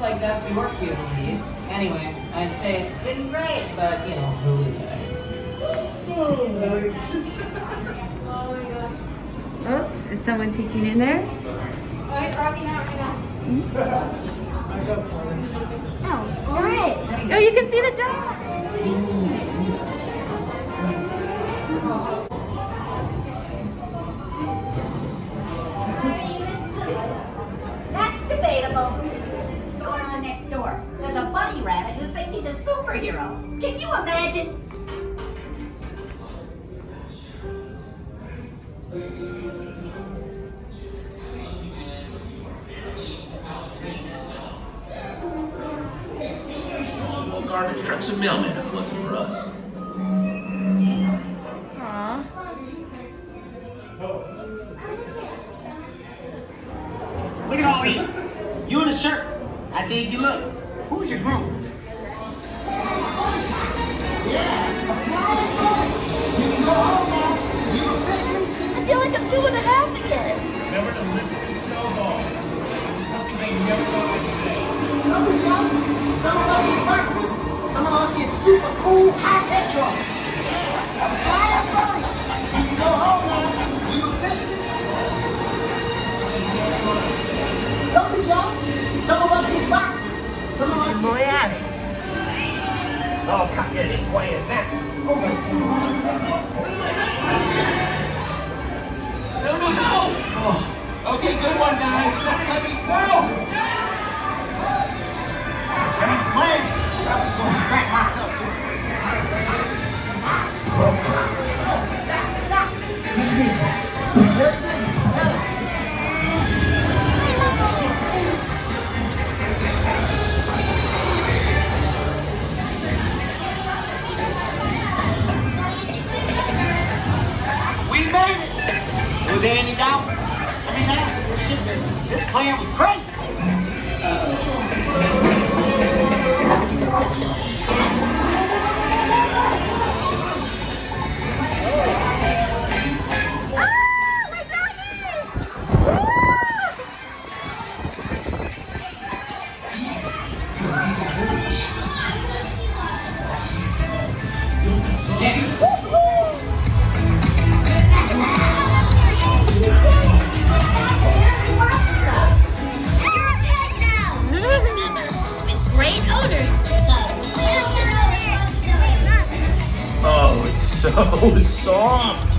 like that's your cue to leave. Anyway, I'd say it's been great, but you know, who is I? Oh, my gosh. Oh, is someone peeking in there? Oh, he's rocking out right now. Hmm? Oh, great. Oh, you can see the dog. Mm. Superhero. Can you imagine? Well, garbage trucks and mailmen if it wasn't for us. Aw. Look at all you. You in a shirt. I dig you look. Who's your group? Some of us get boxes. Some of us get super cool high-tech trucks. Fire burn. You can go home now. You officially. Lumberjacks. Some of us get boxes. Some of us get Boy. Oh, come here this way and that. Oh, my No, Was there any doubt? I mean, This plan was crazy. Oh, it's so soft.